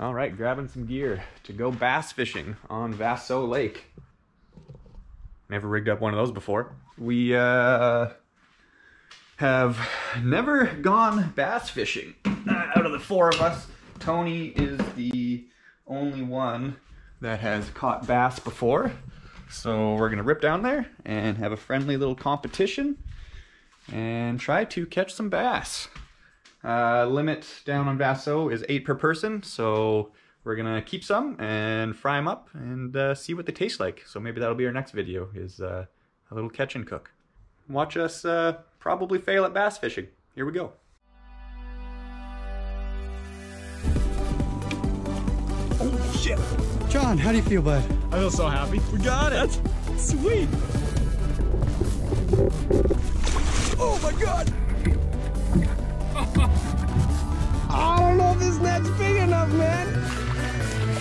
All right, grabbing some gear to go bass fishing on Vaseux Lake. Never rigged up one of those before. We uh, have never gone bass fishing. Uh, out of the four of us, Tony is the only one that has caught bass before. So we're gonna rip down there and have a friendly little competition and try to catch some bass. Uh, limit down on Vaseux is eight per person, so we're gonna keep some and fry them up and uh, see what they taste like. So maybe that'll be our next video is uh, a little catch and cook. Watch us uh, probably fail at bass fishing. Here we go. Oh shit! John, how do you feel, bud? I feel so happy. We got it. That's sweet. Oh my god! Don't know if this net's big enough, man.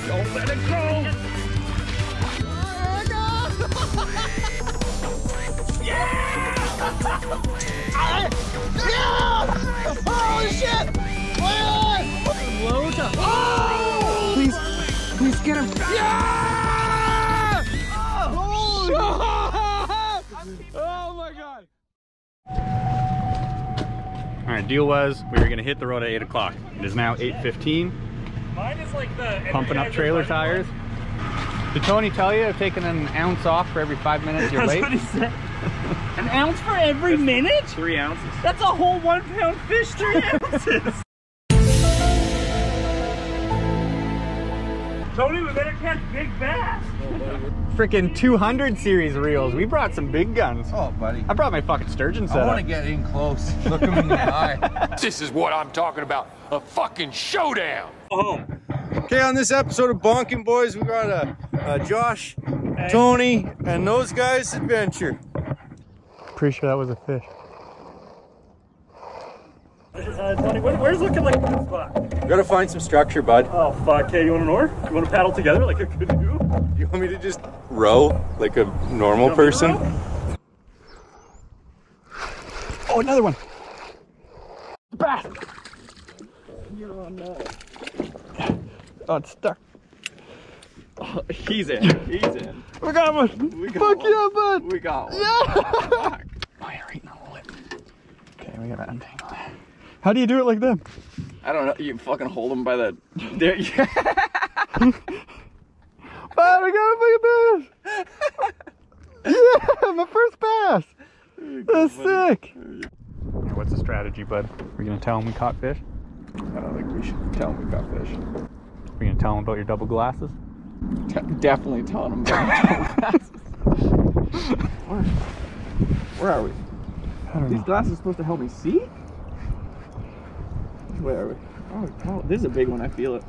Don't let it go. yeah! yeah! Holy oh, shit! Deal was we were gonna hit the road at eight o'clock. It is now 8.15. Mine is like the Pumping up trailer tires. Did Tony tell you of taking an ounce off for every five minutes you're That's late? what he said. An ounce for every minute? Three ounces. That's a whole one pound fish, three ounces. Tony, we better catch big bass. Freaking 200 series reels. We brought some big guns. Oh, buddy. I brought my fucking sturgeon I want to get in close. Look him in the eye. This is what I'm talking about. A fucking showdown. Home. Okay, on this episode of Bonking Boys, we got uh, uh, Josh, Tony, and those guys' adventure. Pretty sure that was a fish. Uh, Tony, where, where's looking like a good spot? We gotta find some structure, bud. Oh, fuck. Hey, you want an oar? You want to paddle together like a canoe? You want me to just row like a normal person? Oh, another one. Bass. Oh, it's stuck. Oh, he's in. He's in. We got one. We got Fuck one. yeah, bud. We got one. Yeah. oh, you're eating the lip. Okay, we gotta untangle that. How do you do it like them? I don't know. You fucking hold them by the. There, yeah. Oh, we got a fucking bass! yeah, my first bass! That's sick! What's the strategy, bud? Are We're gonna tell him we caught fish? I don't think we should tell them we caught fish. We're gonna tell him about your double glasses? T- definitely telling them. About where, where are we? I don't These know. glasses are supposed to help me see. Where are we? Oh, oh, this is a big one. I feel it.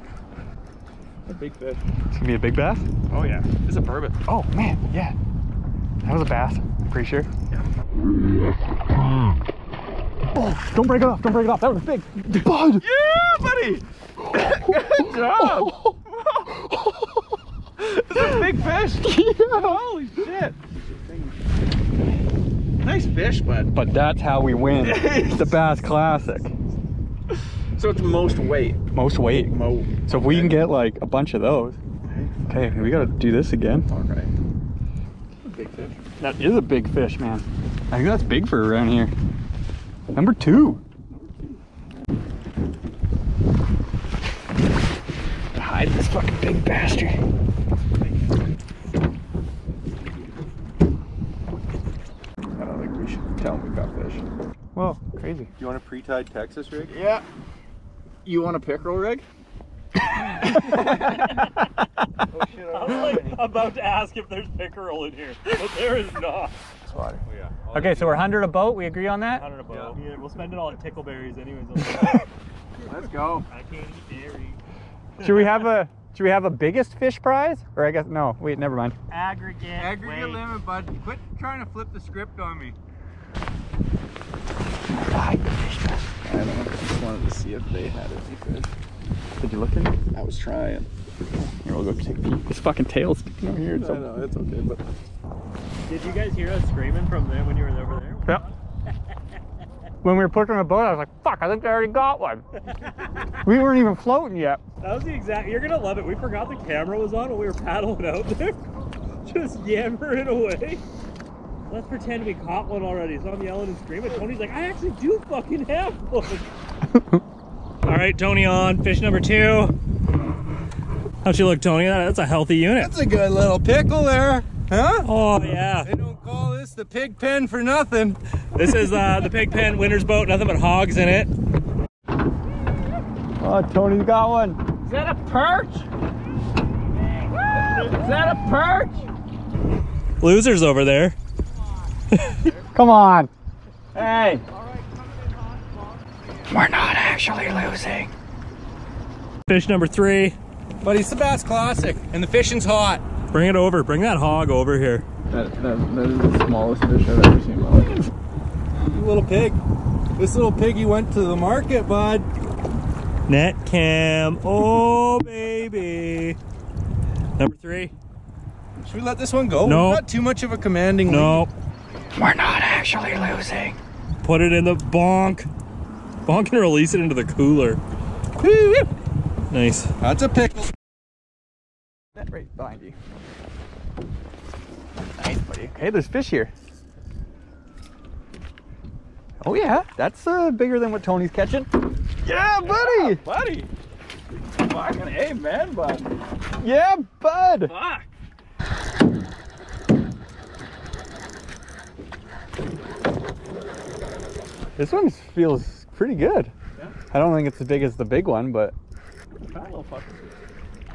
A big fish. It's gonna be a big bass? Oh yeah, it's a burbot. Oh man, yeah. That was a bass, I'm pretty sure. Oh, don't break it off, don't break it off. That was a big. Bud! Yeah, buddy. Good job. it's a big fish. Yeah. Holy shit. Nice fish, bud. But that's how we win the Bass Classic. So it's most weight. Most weight. Mo. So if we can get like a bunch of those. Okay, we gotta do this again. All right. Big fish. That is a big fish, man. I think that's big for around here. Number two. Hide this fucking big bastard. I don't think we should tell them we got fish. Whoa, crazy. Do you want a pre-tied Texas rig? Yeah. You want a pickerel rig? I was like about to ask if there's pickerel in here, but there is not. Oh, okay, so we're 100 a boat. We agree on that? I don't know. Yeah. we'll spend it all at Tickleberry's anyways. Let's go. I can't eat dairy. Should we have a should we have a biggest fish prize? Or I guess no. Wait, never mind. Aggregate. Aggregate weight. limit, bud. Quit trying to flip the script on me. I don't know. I just wanted to see if they had any fish. Did you look in? I was trying. Here, we'll go take a peek. This fucking tail's sticking out here. It's I so- know, it's okay, but Did you guys hear us screaming from there when you were over there? Yeah. when we were pushing on the boat, I was like, fuck, I think I already got one. we weren't even floating yet. That was the exact. You're gonna love it. We forgot the camera was on when we were paddling out there, just yammering away. Let's pretend we caught one already. So I'm yelling and screaming. Tony's like, I actually do fucking have one. All right, Tony on fish number two. How'd you look, Tony? That's a healthy unit. That's a good little pickle there. Huh? Oh yeah. They don't call this the pig pen for nothing. This is uh, the Pig Pen winner's Boat. Nothing but hogs in it. Oh, Tony's got one. Is that a perch? Is that a perch? Losers over there. Come on. Hey. We're not actually losing. Fish number three. Buddy, it's the Bass Classic, and the fishing's hot. Bring it over. Bring that hog over here. That, that, that is the smallest fish I've ever seen in my life. You little pig. This little piggy went to the market, bud. Net cam. Oh baby. Number three. Should we let this one go? No. Not too much of a commanding No. We're not actually losing. Put it in the bonk. Bonk and release it into the cooler. Nice. That's a pickle. Net right behind you. Nice, buddy. Okay, there's fish here. Oh yeah, that's uh, bigger than what Tony's catching. Yeah, buddy. Buddy. Fucking A, man, bud. Yeah, bud. Fuck. This one feels pretty good. I don't think it's as big as the big one, but Fat little fucker.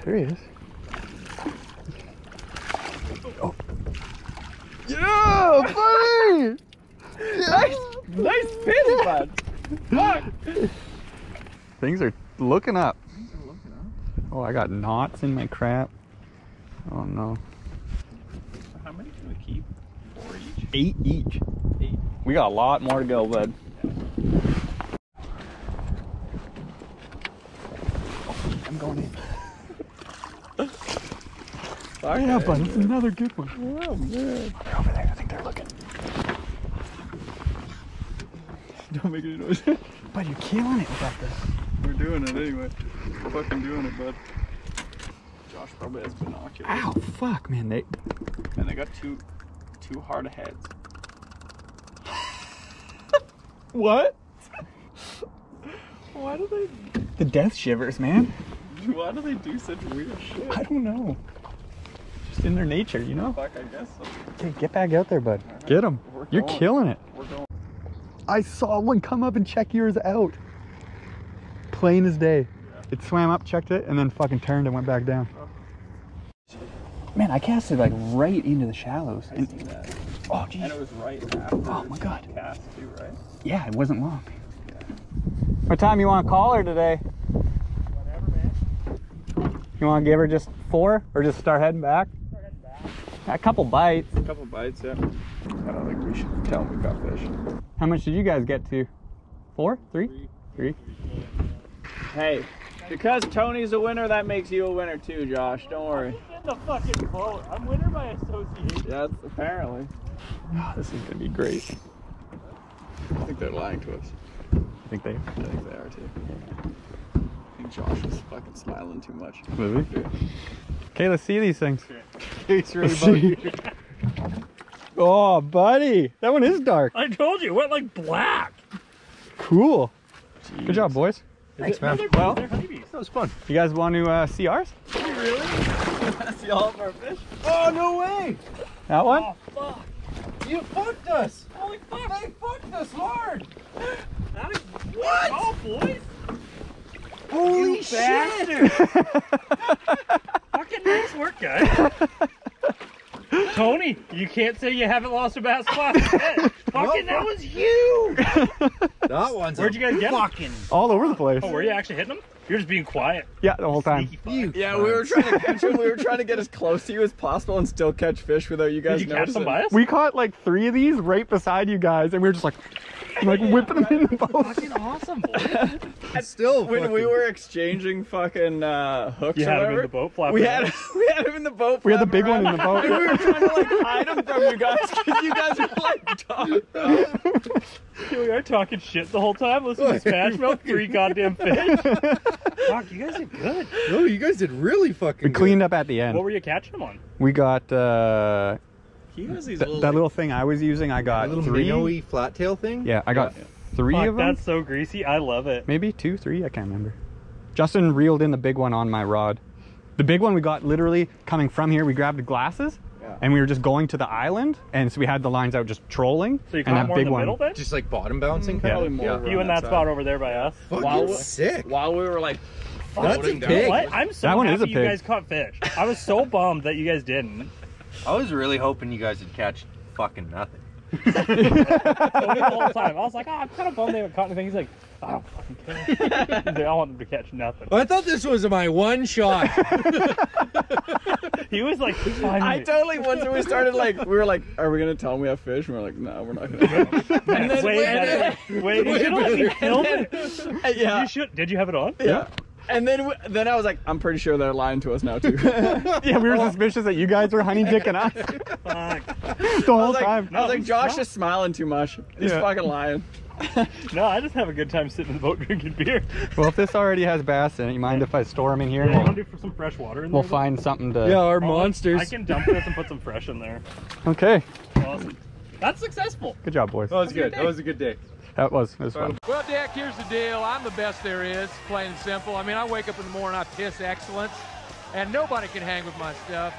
there he is. Oh. Yeah, buddy. Nice, nice fish, bud. Fuck. Things are looking up. Oh, I got knots in my crap. Oh no. How many can we keep? Four each. Eight each. Eight. We got a lot more to go, bud. I'm going in. Fuck Yeah, it. bud, it's another good one. Oh man. They're over there. I think they're looking. Don't make any noise. Bud, you're killing it with this. We're doing it anyway. We're fucking doing it, bud. Josh probably has binoculars. Ow, fuck, man. They. And they got two, two hard heads. What? Why do they? The death shivers, man. Why do they do such weird shit? I don't know. Just in their nature, you know? Fuck, I guess so. Hey, get back out there, bud. Get him. We're You're going. killing it. We're going. I saw one come up and check yours out. Plain as day. It swam up, checked it, and then fucking turned and went back down. Oh. Man, I casted like right into the shallows. I And, seen that. oh, geez. And it was right after. Oh my god. Cast too, right? Yeah, it wasn't long. What time you want to call her today? Whatever, man. You want to give her just four, or just start heading back? A couple bites. A couple bites, yeah. I don't think we should tell them we got fish. How much did you guys get to? Four? Three? Three? Hey, because Tony's a winner, that makes you a winner too, Josh. Don't worry. In the fucking boat. I'm winner by association. Yeah, apparently. Oh, this is gonna be great. I think they're lying to us. I think they. I think they are too. I think Josh is fucking smiling too much. Maybe. Okay, let's see these things. He's really Let's see. Oh, buddy, that one is dark. I told you, it went like black. Cool. Good job, boys. Thanks, man. Well, Well- That was fun. You guys want to uh, see ours? Really? See all of our fish? Oh, no way. That one? oh fuck. You fucked us. Holy fuck. They fucked us hard. That is what? Oh, boys. Holy You bastard. Fucking nice work, guys. Tony, you can't say you haven't lost a bass class yet. Fucking, that was huge. That one's Where'd you guys get fucking All over the place. Oh, were you actually hitting them? You're just being quiet. Yeah, the whole time. you. Yeah, we were trying to catch him. We were trying to get as close to you as possible and still catch fish without you guys Did you catch noticing. some bias? We caught like three of these right beside you guys, and we were just like, I'm like whipping them in the boat. Fucking awesome, boy. Still, When we were exchanging fucking uh, hooks You or had him in whatever, the boat flapping we had we had him in the boat. We had the flapping big one in the boat. And we were trying to like hide him from you guys because you guys were like dog. Here we are talking shit the whole time. Listen to Smash Mouth, three goddamn fish. Fuck, you guys did good. No, you guys did really fucking. We cleaned up at the end. What were you catching them on? We got uh, He has these th- little, that like- little thing I was using. I got little three. minnowy flat tail thing. Yeah, I got three Fuck, of them. that's so greasy. I love it. Maybe two, three. I can't remember. Justin reeled in the big one on my rod. The big one we got literally coming from here. We grabbed the glasses, and we were just going to the island, and so we had the lines out just trolling. So you and caught that more in big the one. middle then? Just like bottom bouncing. Mm, yeah. Probably more Yeah. over You in that side. spot over there by us? Fucking While we- sick. While we were like, That's a floating down. pig. What? I'm so That one happy is a pig. you guys caught fish. I was so bummed that you guys didn't. I was really hoping you guys would catch fucking nothing. The whole time. I was like, oh, I'm kind of bummed they haven't caught anything. He's like, I don't fucking care. they all want them to catch nothing. I thought this was my one shot. He was like, I minutes. totally once we started like we were like, are we gonna tell him we have fish? And we're like, no, we're not gonna. and then Wait, wait, wait, wait, you should let me film it. wait, yeah, You should. Did you have it on? yeah. And then then I was like, I'm pretty sure they're lying to us now too. Yeah, we were suspicious that you guys were honey dicking us Fuck. the whole I like, time. I was like, Josh no. is smiling too much. He's Yeah. fucking lying. No, I just have a good time sitting in the boat drinking beer. Well, if this already has bass in it, you mind if I store them in here? Yeah, you and want we'll, to do some fresh water in there? we'll there? find something to. yeah, our Oh, monsters. I can dump this and put some fresh in there. Okay. Awesome. That's successful. Good job, boys. That was good. That was a good day. That was. Was fun. Well, Dick, here's the deal. I'm the best there is, plain and simple. I mean, I wake up in the morning, I piss excellence, and nobody can hang with my stuff.